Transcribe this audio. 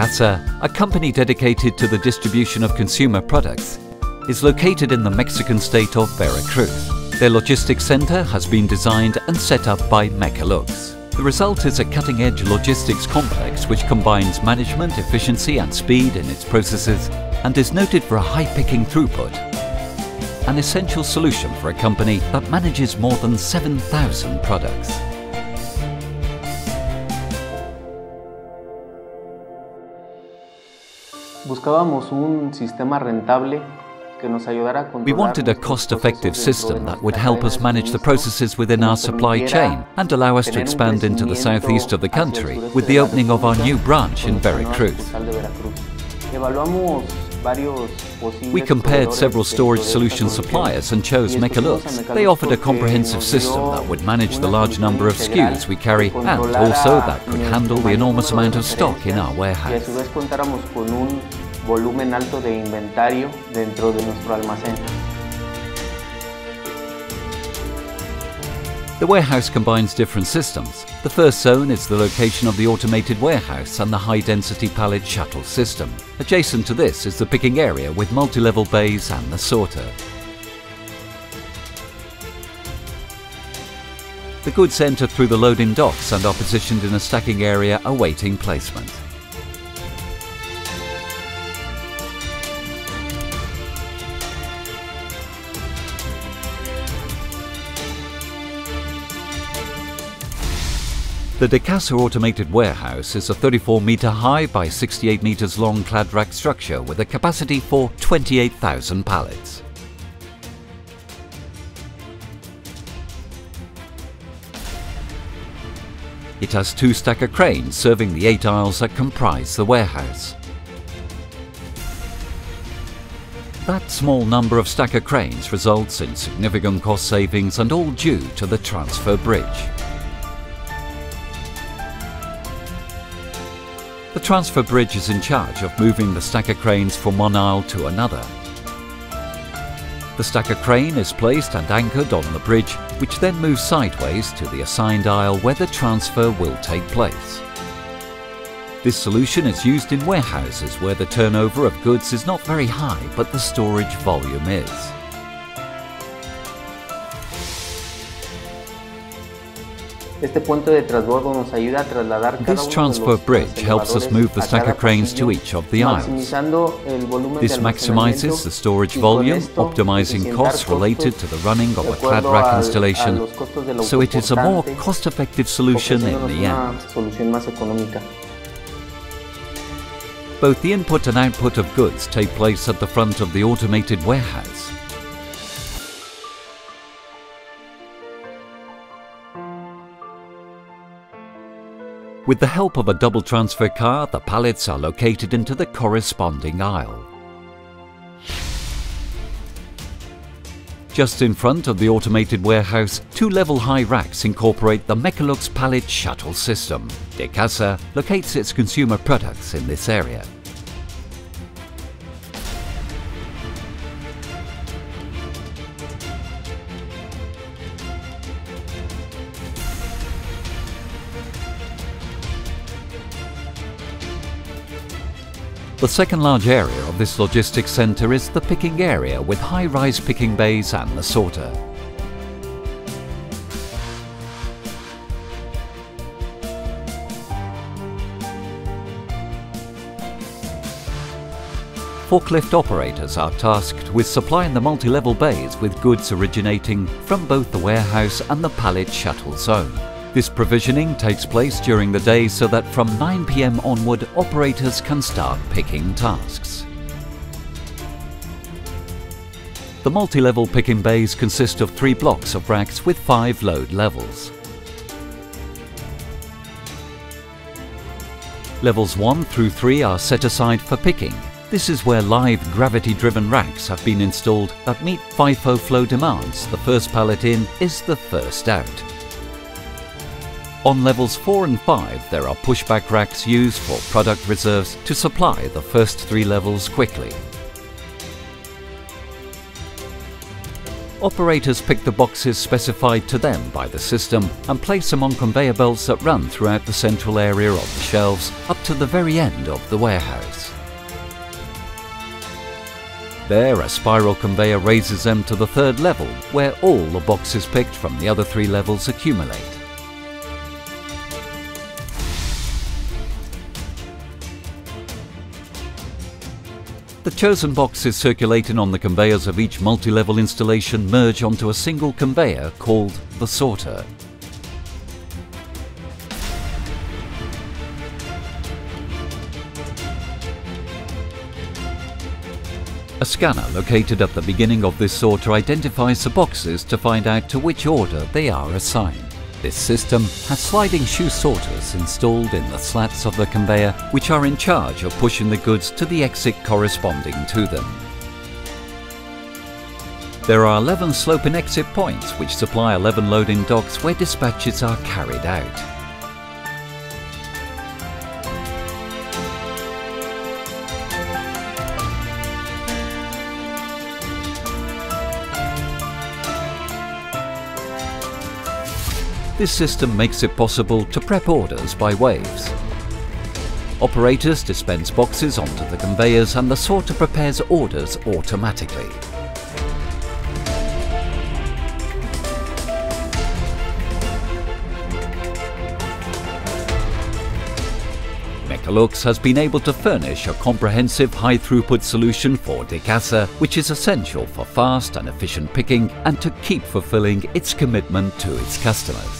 Casa, a company dedicated to the distribution of consumer products, is located in the Mexican state of Veracruz. Their logistics center has been designed and set up by Mecalux. The result is a cutting-edge logistics complex which combines management, efficiency and speed in its processes and is noted for a high picking throughput. An essential solution for a company that manages more than 7,000 products. Buscábamos un sistema rentable We wanted a cost-effective system that would help us manage the processes within our supply chain and allow us to expand into the southeast of the country with the opening of our new branch in Veracruz. We compared several storage solution suppliers and chose Mecalux. They offered a comprehensive system that would manage the large number of SKUs we carry and also that could handle the enormous amount of stock in our warehouse. Volumen alto de inventario dentro de nuestro almacén. The warehouse combines different systems. The first zone is the location of the automated warehouse and the high-density pallet shuttle system. Adjacent to this is the picking area with multi-level bays and the sorter. The goods enter through the loading docks and are positioned in a stacking area awaiting placement. The Decasa automated warehouse is a 34 metre high by 68 metres long clad rack structure with a capacity for 28,000 pallets. It has two stacker cranes serving the eight aisles that comprise the warehouse. That small number of stacker cranes results in significant cost savings and all due to the transfer bridge. The transfer bridge is in charge of moving the stacker cranes from one aisle to another. The stacker crane is placed and anchored on the bridge, which then moves sideways to the assigned aisle where the transfer will take place. This solution is used in warehouses where the turnover of goods is not very high but the storage volume is. This transfer bridge helps us move the stacker cranes to each of the aisles. This maximizes the storage volume, optimizing costs related to the running of a clad rack installation, so it is a more cost-effective solution in the end. Both the input and output of goods take place at the front of the automated warehouse. With the help of a double transfer car, the pallets are located into the corresponding aisle. Just in front of the automated warehouse, two level-high racks incorporate the Mecalux pallet shuttle system. Decasa locates its consumer products in this area. The second large area of this logistics centre is the picking area with high-rise picking bays and the sorter. Forklift operators are tasked with supplying the multi-level bays with goods originating from both the warehouse and the pallet shuttle zone. This provisioning takes place during the day so that from 9pm onward operators can start picking tasks. The multi-level picking bays consist of three blocks of racks with five load levels. Levels 1 through 3 are set aside for picking. This is where live gravity-driven racks have been installed that meet FIFO flow demands. The first pallet in is the first out. On levels 4 and 5 there are pushback racks used for product reserves to supply the first three levels quickly. Operators pick the boxes specified to them by the system and place them on conveyor belts that run throughout the central area of the shelves up to the very end of the warehouse. There, a spiral conveyor raises them to the third level, where all the boxes picked from the other three levels accumulate. The chosen boxes circulating on the conveyors of each multi-level installation merge onto a single conveyor called the sorter. A scanner located at the beginning of this sorter identifies the boxes to find out to which order they are assigned. This system has sliding shoe sorters installed in the slats of the conveyor which are in charge of pushing the goods to the exit corresponding to them. There are 11 sloping exit points which supply 11 loading docks where dispatches are carried out. This system makes it possible to prep orders by waves. Operators dispense boxes onto the conveyors and the sorter prepares orders automatically. Mecalux has been able to furnish a comprehensive high-throughput solution for Decasa, which is essential for fast and efficient picking and to keep fulfilling its commitment to its customers.